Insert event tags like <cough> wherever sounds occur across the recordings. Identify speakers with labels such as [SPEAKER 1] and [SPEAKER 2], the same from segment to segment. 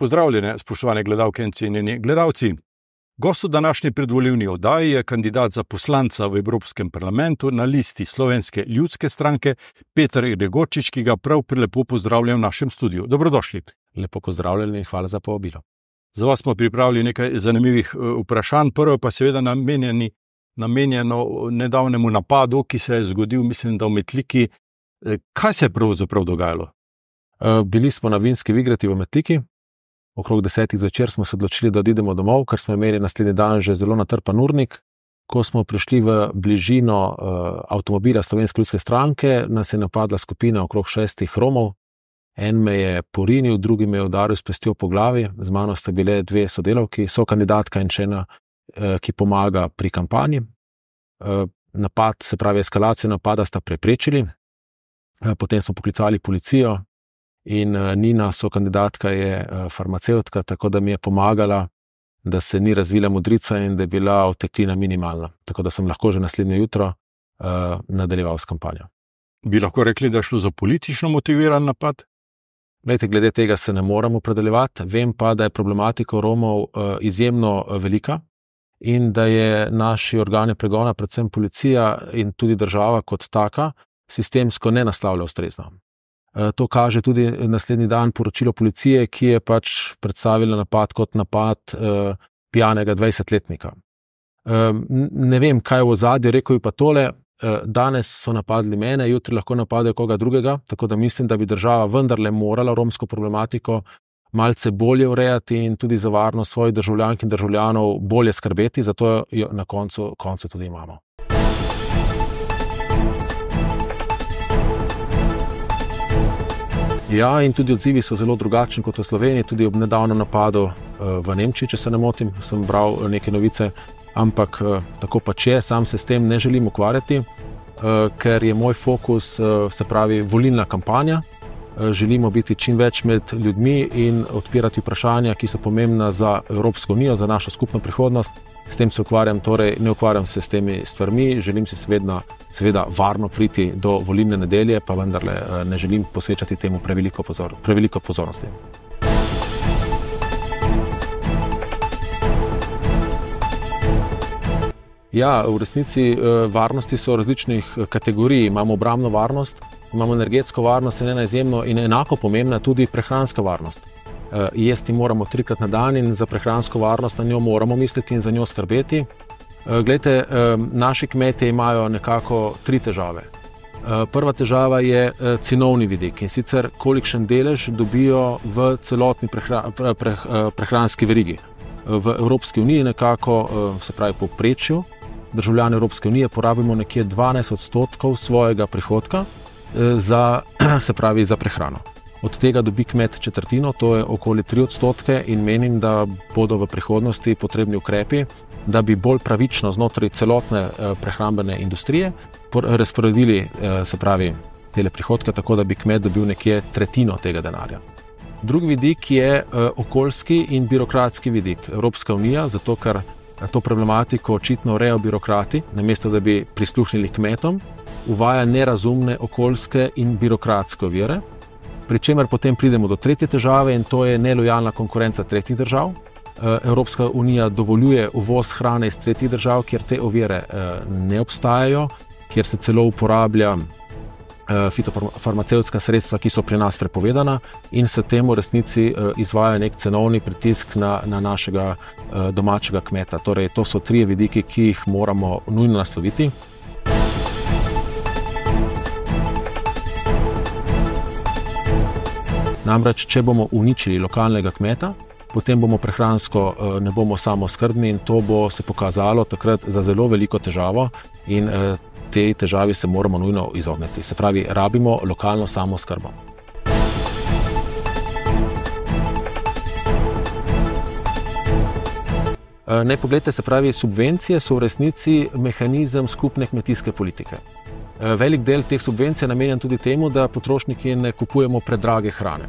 [SPEAKER 1] Pozdravljene, spoštovane gledalke in cenjeni gledalci. Gost v današnji predvoljivni oddaji je kandidat za poslanca v Evropskem parlamentu na listi Slovenske ljudske stranke Petr Regočič, ki ga prav prilepo pozdravljam v našem studiu. Dobrodošli.
[SPEAKER 2] Lepo pozdravljeni in hvala za povabilo.
[SPEAKER 1] Za vas smo pripravili nekaj zanimivih eh, vprašanj. Prvo pa seveda namenjeni, namenjeno nedavnemu napadu, ki se je zgodil, mislim, da v Metliki. Eh, kaj se je pravzaprav dogajalo?
[SPEAKER 2] Eh, bili smo na vinski igrati v Metliki, okrog desetih zvečer smo se odločili, da odidemo domov, ker smo imeli naslednji dan že zelo natrpan urnik. Ko smo prišli v bližino uh, avtomobila Slovenske ljudske stranke, nas je napadla skupina okrog šestih Romov. En me je porinil, drugi me je udaril s pestjo po glavi, z mano sta bile dve sodelavki, so kandidatka in še ena, uh, ki pomaga pri kampanji. Uh, napad, se pravi, eskalacijo napada sta preprečili, potem smo poklicali policijo, In uh, Nina, so kandidatka, je uh, farmacevtka, tako da mi je pomagala, da se ni razvila modrica in da je bila oteklina minimalna. Tako da sem lahko že naslednje jutro uh, nadaljeval s kampanjo.
[SPEAKER 1] Bi lahko rekli, da je šlo za politično motiviran napad?
[SPEAKER 2] Lejte, glede tega se ne moramo opredeljevati. Vem pa, da je problematika Romov izjemno velika in da je naši organi pregona, predvsem policija in tudi država kot taka, sistemsko ne naslavlja ustrezno. Eh, to kaže tudi naslednji dan poročilo policije, ki je pač predstavila napad kot napad uh, pijanega 20-letnika. Um, ne vem, kaj je v zadju, rekel je pa tole. Danes so napadli mene, jutri lahko napadejo koga drugega, tako da mislim, da bi država vendarle morala romsko problematiko malce bolje urejati in tudi za varnost svojih državljank in državljanov bolje skrbeti, zato jo na koncu, koncu tudi imamo. Ja, in tudi odzivi so zelo drugačni kot v Sloveniji, tudi ob nedavnem napadu eh, v Nemčiji, če se ne motim, sem bral eh, neke novice. Ampak eh, tako pač je, sam se s tem ne želim ukvarjati, ker je moj fokus, se pravi, volilna kampanja. Želimo biti čim več med ljudmi in odpirati vprašanja, ki so pomembna za Evropsko unijo, za našo skupno prihodnost s tem se ukvarjam, torej ne ukvarjam se s temi stvarmi, želim si seveda, seveda varno priti do volilne nedelje, pa vendarle eh, ne želim posvečati temu preveliko, pozor, preveliko pozornosti. Ja, v resnici eh, varnosti so različnih eh, kategorij. Imamo obrambno varnost, imamo energetsko varnost in ena izjemno in enako pomembna tudi prehranska varnost. Uh, jesti moramo trikrat na dan in za prehransko varnost na njo moramo misliti in za njo skrbeti. Uh, glejte, uh, naši kmetje imajo nekako tri težave. Uh, prva težava je cenovni vidik in sicer kolikšen delež dobijo v celotni prehra, pre, pre, prehranski verigi. V Evropski uniji nekako, se pravi, povprečju državljane Evropske unije porabimo nekje 12 odstotkov svojega prihodka za, <clears throat> pravi, za prehrano. Od tega dobi kmet četrtino, to je okoli 3 odstotke, in menim, da bodo v prihodnosti potrebni ukrepi, da bi bolj pravično znotraj celotne eh, prehrambene industrije razporedili eh, se pravi te prihodke, tako da bi kmet dobil nekje tretjino tega denarja. Drugi vidik je eh, okoljski in birokratski vidik. Evropska unija, zato ker to problematiko očitno urejo birokrati, namesto da bi prisluhnili kmetom, uvaja nerazumne okoljske in birokratske ovire pri čemer potem pridemo do tretje težave in to je nelojalna konkurenca tretjih držav. Eh, Evropska unija dovoljuje uvoz hrane iz tretjih držav, kjer te ovire eh, ne obstajajo, kjer se celo uporablja eh, fitofarmacevtska sredstva, ki so pri nas prepovedana, in se temu resnici izvaja nek cenovni pritisk na, na našega domačega kmeta. Torej, to so tri vidiki, ki jih moramo nujno nasloviti. Namreč, če bomo uničili lokalnega kmeta, potem bomo prehransko eh, ne bomo samo skrbni in to bo se pokazalo takrat za zelo veliko težavo in eh, te težavi se moramo nujno izogniti. Se pravi, rabimo lokalno samo skrbo. Eh, ne pogledajte, se pravi, subvencije so v resnici mehanizem skupne kmetijske politike. Eh, velik del teh subvencij je namenjen tudi temu, da potrošniki ne kupujemo predrage hrane.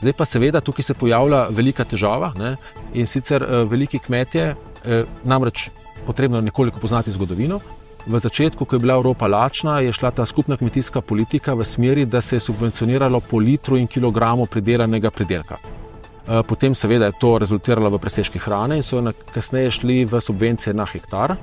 [SPEAKER 2] Zdaj pa seveda tukaj se pojavlja velika težava ne? in sicer eh, veliki kmetje, eh, namreč potrebno je nekoliko poznati zgodovino. V začetku, ko je bila Evropa lačna, je šla ta skupna kmetijska politika v smeri, da se je subvencioniralo po litru in kilogramu pridelanega pridelka. Potem, seveda, je to rezultiralo v presežki hrane in so kasneje šli v subvencije na hektar.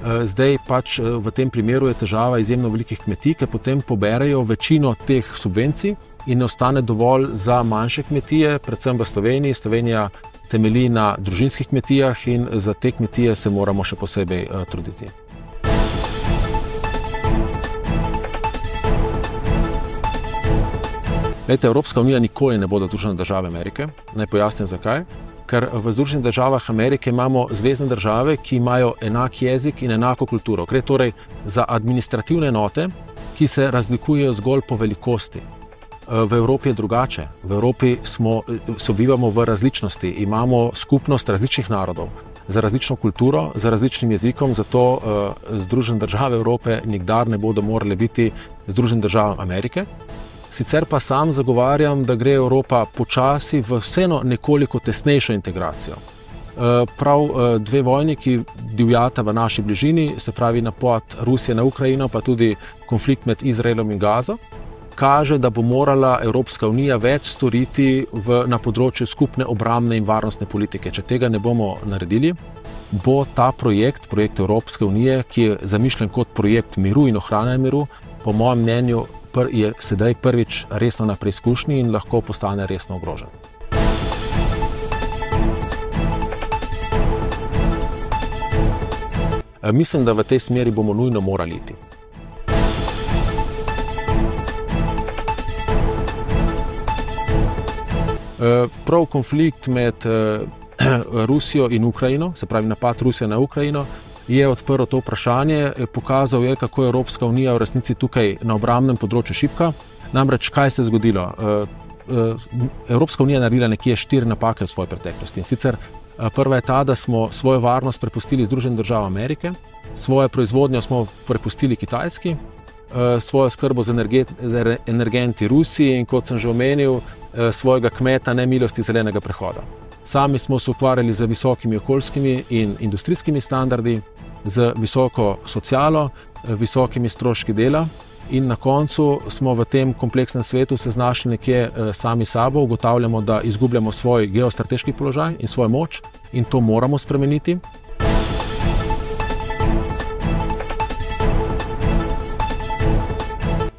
[SPEAKER 2] Zdaj pač v tem primeru je težava izjemno velikih kmetij, ki potem poberajo večino teh subvencij in ne ostane dovolj za manjše kmetije, predvsem v Sloveniji. Slovenija temelji na družinskih kmetijah in za te kmetije se moramo še posebej truditi. Lejte, Evropska unija nikoli ne bo Združene države Amerike. Naj pojasnim zakaj. Ker v Združenih državah Amerike imamo zvezdne države, ki imajo enak jezik in enako kulturo. Gre torej za administrativne enote, ki se razlikujejo zgolj po velikosti. V Evropi je drugače. V Evropi smo, sobivamo v različnosti, imamo skupnost različnih narodov, za različno kulturo, za različnim jezikom, zato uh, Združene države Evrope nikdar ne bodo morale biti Združene države Amerike. Sicer pa sam zagovarjam, da gre Evropa počasi v vseeno nekoliko tesnejšo integracijo. Eh, prav eh, dve vojni, ki divjata v naši bližini, se pravi napad Rusije na Ukrajino, pa tudi konflikt med Izraelom in Gazo, kaže, da bo morala Evropska unija več storiti v, na področju skupne obramne in varnostne politike. Če tega ne bomo naredili, bo ta projekt, projekt Evropske unije, ki je zamišljen kot projekt miru in ohranjanja miru, po mojem mnenju, pr, je sedaj prvič resno na preizkušnji in lahko postane resno ogrožen. E, mislim, da v tej smeri bomo nujno morali iti. E, prav konflikt med e, <clears throat> Rusijo in Ukrajino, se pravi napad Rusije na Ukrajino, je odprl to vprašanje, pokazal je, kako je Evropska unija v resnici tukaj na obramnem področju šipka. Namreč, kaj se je zgodilo? Eh, eh, Evropska unija je naredila nekje štiri napake v svoji preteklosti. In sicer eh, prva je ta, da smo svojo varnost prepustili Združenim državam Amerike, svojo proizvodnjo smo prepustili Kitajski, svojo skrbo z energenti Rusiji in, kot sem že omenil, svojega kmeta nemilosti zelenega prehoda. Sami smo se ukvarjali z visokimi okoljskimi in industrijskimi standardi, z visoko socialo, visokimi stroški dela. In na koncu smo v tem kompleksnem svetu se znašli nekje eh, sami sabo, ugotavljamo, da izgubljamo svoj geostrateški položaj in svojo moč, in to moramo spremeniti.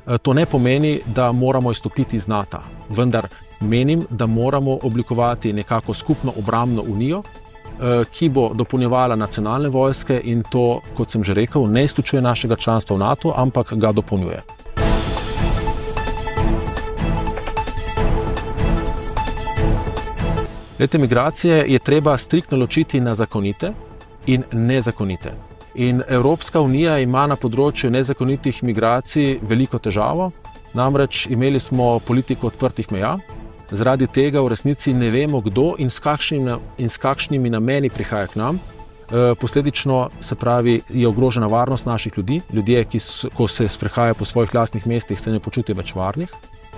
[SPEAKER 2] Eh, to ne pomeni, da moramo izstopiti iz NATO, vendar menim, da moramo oblikovati nekako skupno obrambno unijo, eh, ki bo dopolnjevala nacionalne vojske in to, kot sem že rekel, ne izključuje našega članstva v NATO, ampak ga dopolnjuje. Lete migracije je treba striktno ločiti na zakonite in nezakonite. In Evropska unija ima na področju nezakonitih migracij veliko težavo, namreč imeli smo politiko odprtih meja, Zaradi tega v resnici ne vemo, kdo in s, kakšnim, in s kakšnimi nameni prihaja k nam. E, posledično se pravi, je ogrožena varnost naših ljudi. Ljudje, ki so, ko se sprehajajo po svojih lastnih mestih, se ne počutijo več varnih.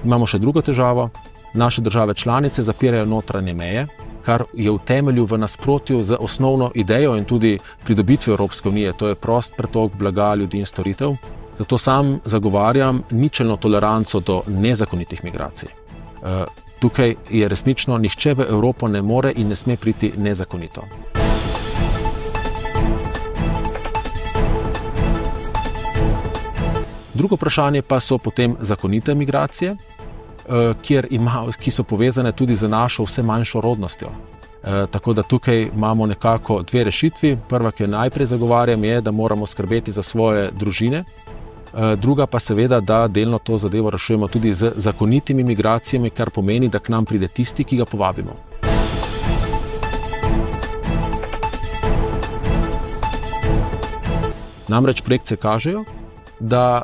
[SPEAKER 2] Imamo še drugo težavo. Naše države članice zapirajo notranje meje, kar je v temelju v nasprotju z osnovno idejo in tudi pridobitvijo Evropske unije, to je prost pretok blaga, ljudi in storitev. Zato sam zagovarjam ničelno toleranco do nezakonitih migracij. Tukaj je resnično nihče v Evropo ne more in ne sme priti nezakonito. Drugo vprašanje pa so potem zakonite migracije, eh, ima, ki so povezane tudi z našo vse manjšo rodnostjo. Eh, tako da tukaj imamo nekako dve rešitvi. Prva, ki jo najprej zagovarjam, je, da moramo skrbeti za svoje družine, druga pa seveda, da delno to zadevo rešujemo tudi z zakonitimi migracijami, kar pomeni, da k nam pride tisti, ki ga povabimo. Namreč projekcije kažejo, da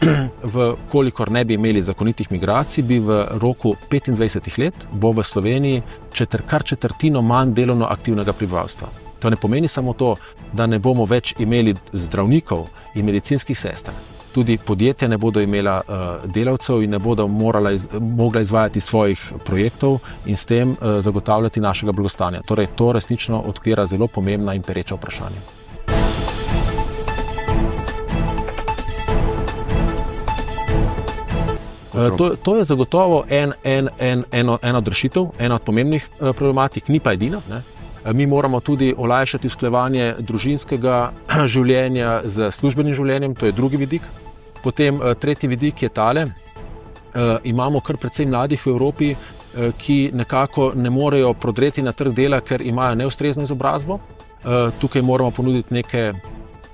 [SPEAKER 2] eh, <clears throat> v kolikor ne bi imeli zakonitih migracij, bi v roku 25 let bo v Sloveniji četr, kar četrtino manj delovno aktivnega prebivalstva. To ne pomeni samo to, da ne bomo več imeli zdravnikov in medicinskih sester, tudi podjetja ne bodo imela uh, delavcev in ne bodo morala iz, mogla izvajati svojih projektov in s tem uh, zagotavljati našega blagostanja. Torej, to resnično odpira zelo pomembna in pereča vprašanja. To, to je zagotovo en, en, en, eno, ena od rešitev, ena od pomembnih problematik, ni pa edina. Ne? Mi moramo tudi olajšati usklajevanje družinskega <clears throat> življenja z službenim življenjem, to je drugi vidik. Potem tretji vidik je tale. Imamo kar precej mladih v Evropi, ki nekako ne morejo prodreti na trg dela, ker imajo neustrezno izobrazbo. Tukaj moramo ponuditi neke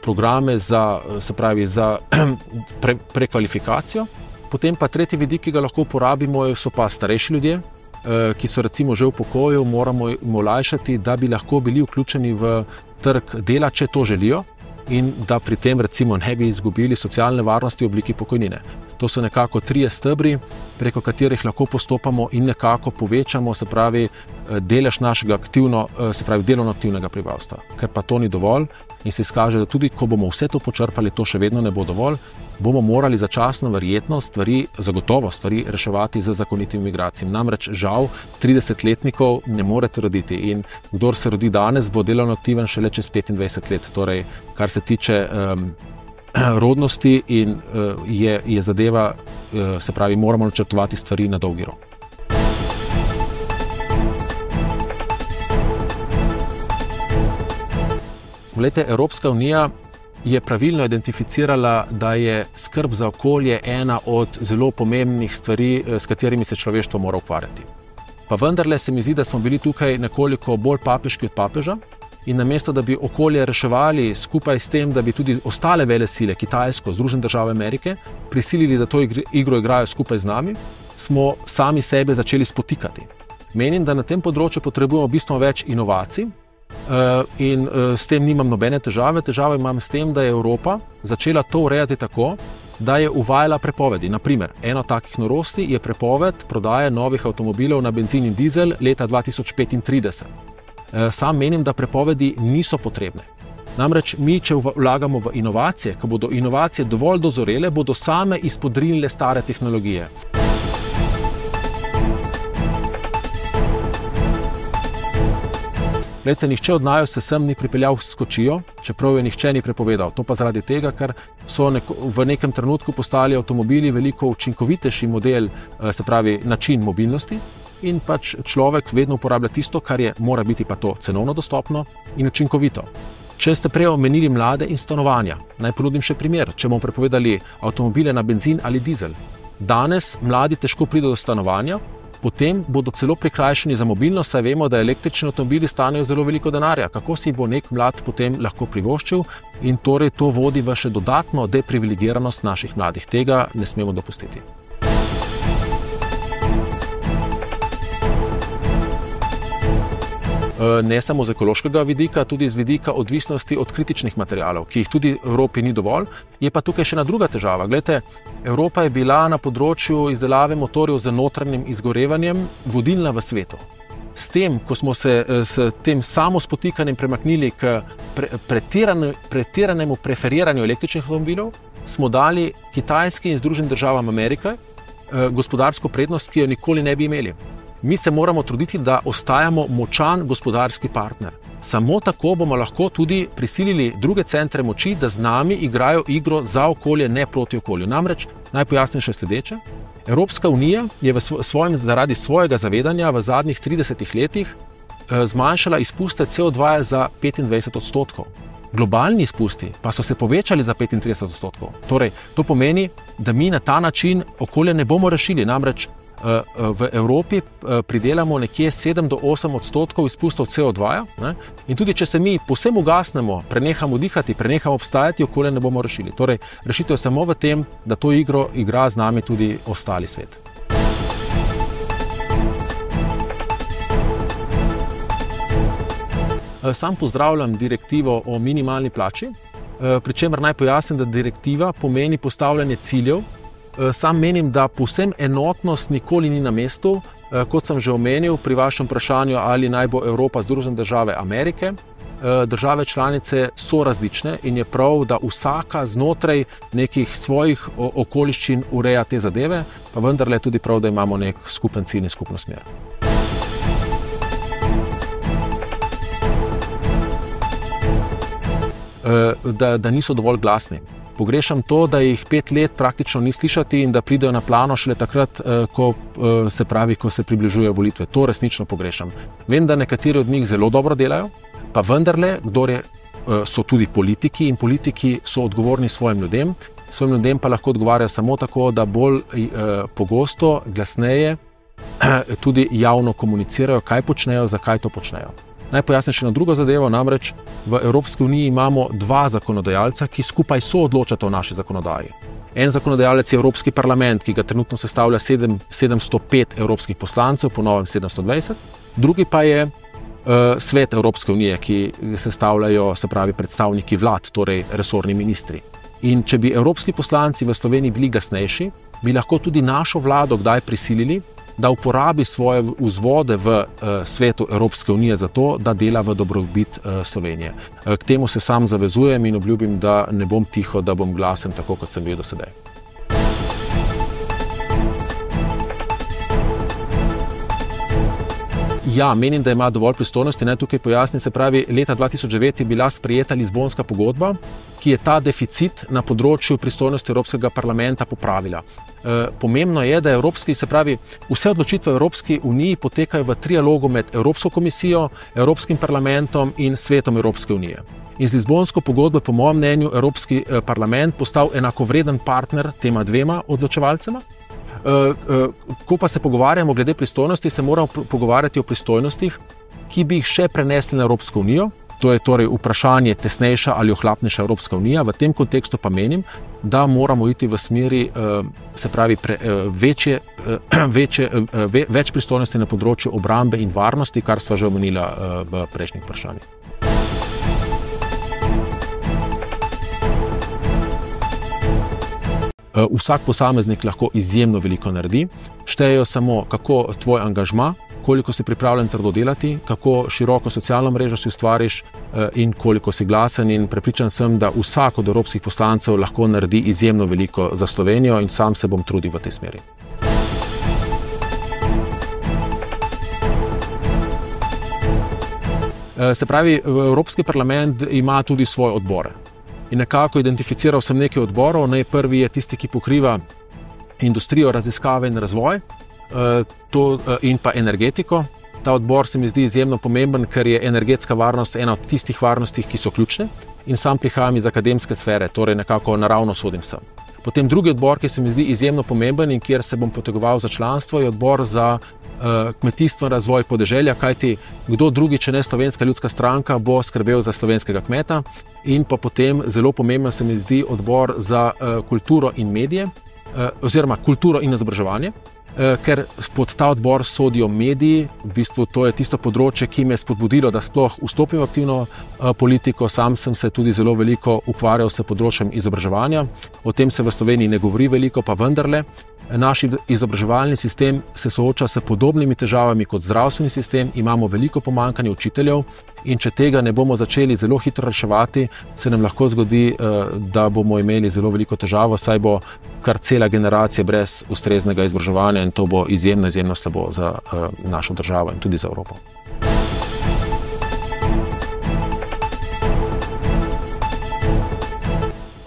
[SPEAKER 2] programe za, pravi, za <clears throat> pre, prekvalifikacijo. Potem pa tretji vidik, ki ga lahko uporabimo, so pa starejši ljudje, eh, ki so recimo že v pokoju, moramo jim olajšati, da bi lahko bili vključeni v trg dela, če to želijo, in da pri tem recimo ne bi izgubili socialne varnosti v obliki pokojnine. To so nekako tri stebri, preko katerih lahko postopamo in nekako povečamo, se pravi, eh, delež našega aktivno, eh, se pravi, delovno aktivnega prebivalstva. Ker pa to ni dovolj, in se izkaže, da tudi ko bomo vse to počrpali, to še vedno ne bo dovolj, bomo morali začasno, verjetno, stvari, zagotovo stvari reševati z zakonitimi migracijami. Namreč, žal, 30-letnikov ne morete roditi in kdor se rodi danes, bo delovno aktiven šele čez 25 let. Torej, kar se tiče um, <clears throat> rodnosti, in uh, je, je zadeva, uh, se pravi, moramo načrtovati stvari na dolgi rok. Glede, Evropska unija je pravilno identificirala, da je skrb za okolje ena od zelo pomembnih stvari, eh, s katerimi se človeštvo mora ukvarjati. Pa vendarle se mi zdi, da smo bili tukaj nekoliko bolj papeški od papeža. In namesto da bi okolje reševali skupaj s tem, da bi tudi ostale vele sile, Kitajsko, Združene države Amerike, prisilili, da to igro igrajo skupaj z nami, smo sami sebe začeli spotikati. Menim, da na tem področju potrebujemo bistveno več inovacij, Eh, in eh, s tem nimam nobene težave. Težave imam s tem, da je Evropa začela to urejati tako, da je uvajala prepovedi. Naprimer, ena takih norosti je prepoved prodaje novih avtomobilov na benzin in dizel leta 2035. Eh, sam menim, da prepovedi niso potrebne. Namreč mi, če vlagamo v inovacije, ko bodo inovacije dovolj dozorele, bodo same izpodrinile stare tehnologije. Lete, nihče od naju se sem ni pripeljal s kočijo, čeprav je nihče ni prepovedal. To pa zaradi tega, ker so neko, v nekem trenutku postali avtomobili veliko učinkovitejši model, eh, se pravi način mobilnosti. In pač človek vedno uporablja tisto, kar je, mora biti pa to cenovno dostopno in učinkovito. Če ste prej omenili mlade in stanovanja, naj ponudim še primer. Če bomo prepovedali avtomobile na benzin ali dizel, danes mladi težko pridejo do stanovanja, potem bodo celo prikrajšani za mobilnost, saj vemo, da električni avtomobili stanejo zelo veliko denarja. Kako si bo nek mlad potem lahko privoščil in torej to vodi v še dodatno deprivilegiranost naših mladih. Tega ne smemo dopustiti. Ne samo z ekološkega vidika, tudi z vidika odvisnosti od kritičnih materijalov, ki jih tudi Evropi ni dovolj. Je pa tukaj še ena druga težava. Glede, Evropa je bila na področju izdelave motorjev z notranjim izgorevanjem vodilna v svetu. S tem, ko smo se eh, s tem samo spotikanjem premaknili k pre, pretiranemu preferiranju električnih avtomobilov, smo dali Kitajski in Združenim državam Amerike eh, gospodarsko prednost, ki jo nikoli ne bi imeli mi se moramo truditi, da ostajamo močan gospodarski partner. Samo tako bomo lahko tudi prisilili druge centre moči, da z nami igrajo igro za okolje, ne proti okolju. Namreč, naj pojasnim še sledeče. Evropska unija je svojem, zaradi svojega zavedanja v zadnjih 30 letih eh, zmanjšala izpuste CO2 za 25 odstotkov. Globalni izpusti pa so se povečali za 35 odstotkov. Torej, to pomeni, da mi na ta način okolje ne bomo rešili. Namreč v Evropi eh, pridelamo nekje 7 do 8 odstotkov izpustov CO2. Ne? In tudi, če se mi posebej ugasnemo, prenehamo dihati, prenehamo obstajati, okolje ne bomo rešili. Torej, rešitev je samo v tem, da to igro igra z nami tudi ostali svet. Eh, sam pozdravljam direktivo o minimalni plači, pri čemer naj pojasnim, da direktiva pomeni postavljanje ciljev Eh, sam menim, da povsem enotnost nikoli ni na mestu. Eh, kot sem že omenil pri vašem vprašanju, ali naj bo Evropa združena države Amerike. Eh, države članice so različne in je prav, da vsaka znotraj nekih svojih okoliščin ureja te zadeve, pa vendarle je tudi prav, da imamo nek skupen cilj in skupno smer. Da, da niso dovolj glasni. Pogrešam to, da jih pet let praktično ni slišati in da pridejo na plano šele takrat, eh, ko eh, se pravi, ko se približujejo volitve. To resnično pogrešam. Vem, da nekateri od njih zelo dobro delajo, pa vendarle, kdo je. So tudi politiki in politiki so odgovorni svojim ljudem, svojim ljudem pa lahko odgovarjajo samo tako, da bolj eh, pogosto, glasneje, eh, <clears throat> tudi javno komunicirajo, kaj počnejo, zakaj to počnejo. Naj pojasnim še eno drugo zadevo. Namreč v Evropski uniji imamo dva zakonodajalca, ki skupaj so odločata o naši zakonodaji. En zakonodajalec je Evropski parlament, ki ga trenutno sestavlja 7, 705 evropskih poslancev, po novem 720, drugi pa je uh, svet Evropske unije, ki sestavljajo se pravi predstavniki vlad, torej resorni ministri. In če bi evropski poslanci v Sloveniji bili glasnejši, bi lahko tudi našo vlado kdaj prisilili, da uporabi svoje vzvode v uh, svetu Evropske unije za to, da dela v dobrobit uh, Slovenije. Uh, k temu se sam zavezujem in obljubim, da ne bom tiho, da bom glasen, tako kot sem bil do sedaj. Ja, menim, da ima dovolj pristojnosti. Naj tukaj pojasnim. Se pravi, leta 2009 je bila sprejeta Lizbonska pogodba, ki je ta deficit na področju pristojnosti Evropskega parlamenta popravila. E, pomembno je, da Evropski, se pravi, vse odločitve v Evropski uniji potekajo v trialogu med Evropsko komisijo, Evropskim parlamentom in svetom Evropske unije. In z Lizbonsko pogodbo, po mojem mnenju, Evropski e, parlament postal enakovreden partner tema dvema odločevalcema. E, e, ko pa se pogovarjamo glede pristojnosti, se moramo pogovarjati o pristojnostih, ki bi jih še prenesli na Evropsko unijo, To je torej vprašanje tesnejša ali ohlapnejša Evropska unija. V tem kontekstu pa menim, da moramo iti v smeri, eh, se pravi, pre, eh, večje, eh, <clears throat> večje, več pristojnosti na področju obrambe in varnosti, kar sva že omenila v prejšnjih vprašanjih. Vsak posameznik lahko izjemno veliko naredi, štejejo samo, kako tvoj angažma, koliko si pripravljen trdo delati, kako široko socialno mrežo si ustvariš eh, in koliko si glasen. In prepričan sem, da vsak od evropskih poslancev lahko naredi izjemno veliko za Slovenijo in sam se bom trudil v tej smeri. Eh, se pravi, Evropski parlament ima tudi svoje odbore. In nekako identificiral sem nekaj odborov. Najprvi je tisti, ki pokriva industrijo, raziskave in razvoj. Eh, to, eh, in pa energetiko. Ta odbor se mi zdi izjemno pomemben, ker je energetska varnost ena od tistih varnosti, ki so ključne. In sam prihajam iz akademske sfere, torej nekako naravno sodim sem. Potem drugi odbor, ki se mi zdi izjemno pomemben in kjer se bom potegoval za članstvo, je odbor za uh, kmetijstvo in razvoj podeželja, kajti kdo drugi, če ne slovenska ljudska stranka, bo skrbel za slovenskega kmeta. In pa potem zelo pomemben se mi zdi odbor za uh, kulturo in medije, uh, oziroma kulturo in izobraževanje. Eh, ker pod ta odbor sodijo mediji, v bistvu to je tisto področje, ki me je spodbudilo, da sploh vstopim v aktivno eh, politiko. Sam sem se tudi zelo veliko ukvarjal s področjem izobraževanja. O tem se v Sloveniji ne govori veliko, pa vendarle. Naš izobraževalni sistem se sooča s podobnimi težavami kot zdravstveni sistem, imamo veliko pomankanje učiteljev in če tega ne bomo začeli zelo hitro reševati, se nam lahko zgodi, eh, da bomo imeli zelo veliko težavo, saj bo kar cela generacija brez ustreznega izobraževanja in to bo izjemno, izjemno slabo za eh, našo državo in tudi za Evropo.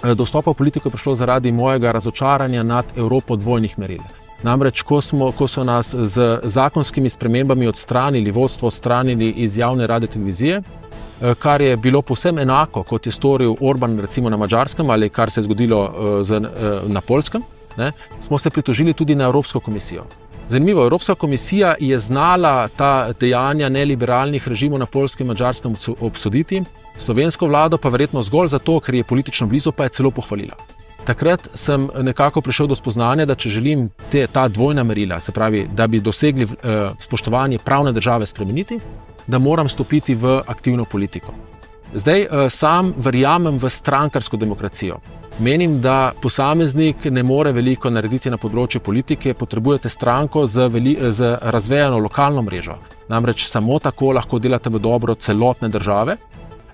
[SPEAKER 2] Eh, dostopa v politiko prišlo zaradi mojega razočaranja nad Evropo dvojnih meril. Namreč, ko, smo, ko so nas z zakonskimi spremembami odstranili, vodstvo odstranili iz javne radio televizije, eh, kar je bilo povsem enako, kot je storil Orban recimo na Mačarskem ali kar se je zgodilo eh, z, na Polskem, ne, smo se pritožili tudi na Evropsko komisijo. Zanimivo, Evropska komisija je znala ta dejanja neliberalnih režimov na Polskem in Mačarskem obsoditi slovensko vlado pa verjetno zgolj zato, ker je politično blizu, pa je celo pohvalila. Takrat sem nekako prišel do spoznanja, da če želim te, ta dvojna merila, se pravi, da bi dosegli eh, spoštovanje pravne države spremeniti, da moram stopiti v aktivno politiko. Zdaj eh, sam verjamem v strankarsko demokracijo. Menim, da posameznik ne more veliko narediti na področju politike, potrebujete stranko z, veli, z razvejano lokalno mrežo. Namreč samo tako lahko delate v dobro celotne države.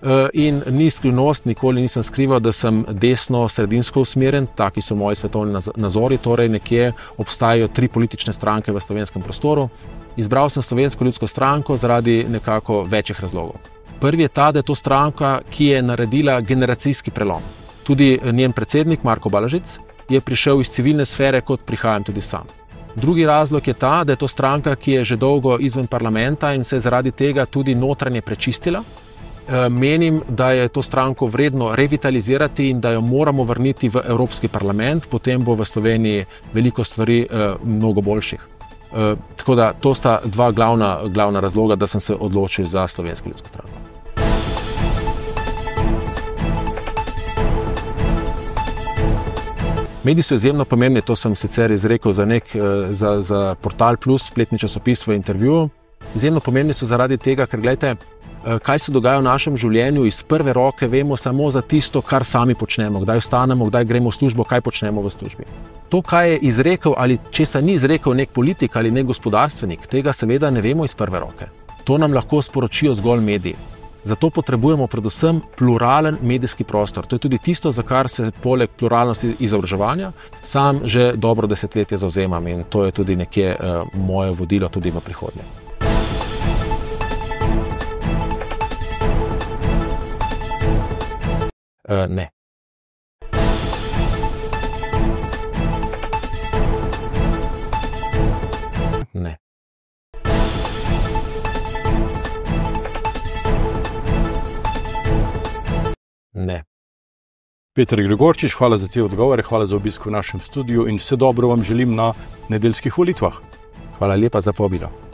[SPEAKER 2] Eh, in ni skrivnost, nikoli nisem skrival, da sem desno-sredinsko usmerjen, taki so moji svetovni nazori, torej nekje obstajajo tri politične stranke v slovenskem prostoru. Izbral sem slovensko ljudsko stranko zaradi nekako večjih razlogov. Prvi je ta, da je to stranka, ki je naredila generacijski prelom. Tudi njen predsednik Marko Balažic je prišel iz civilne sfere, kot prihajam tudi sam. Drugi razlog je ta, da je to stranka, ki je že dolgo izven parlamenta in se je zaradi tega tudi notranje prečistila. E, menim, da je to stranko vredno revitalizirati in da jo moramo vrniti v Evropski parlament, potem bo v Sloveniji veliko stvari e, mnogo boljših. Tako da to sta dva glavna, glavna razloga, da sem se odločil za slovensko ljudsko stranko. Mediji so izjemno pomembni, to sem sicer izrekel za, nek, eh, za, za portal Plus, spletni časopis v intervjuju. Izjemno pomembni so zaradi tega, ker gledajte, eh, kaj se dogaja v našem življenju iz prve roke, vemo samo za tisto, kar sami počnemo, kdaj vstanemo, kdaj gremo v službo, kaj počnemo v službi. To, kaj je izrekel ali česa ni izrekel nek politik ali nek gospodarstvenik, tega seveda ne vemo iz prve roke. To nam lahko sporočijo zgolj mediji. Zato potrebujemo predvsem pluralen medijski prostor. To je tudi tisto, za kar se poleg pluralnosti izobraževanja sam že dobro desetletje zauzemam in to je tudi nekje uh, moje vodilo tudi v prihodnje. Uh, ne. Ne.
[SPEAKER 1] Petr Gregorčič, hvala za te odgovore, hvala za obisk v našem studiu in vse dobro vam želim na nedeljskih volitvah.
[SPEAKER 2] Hvala lepa za povabilo.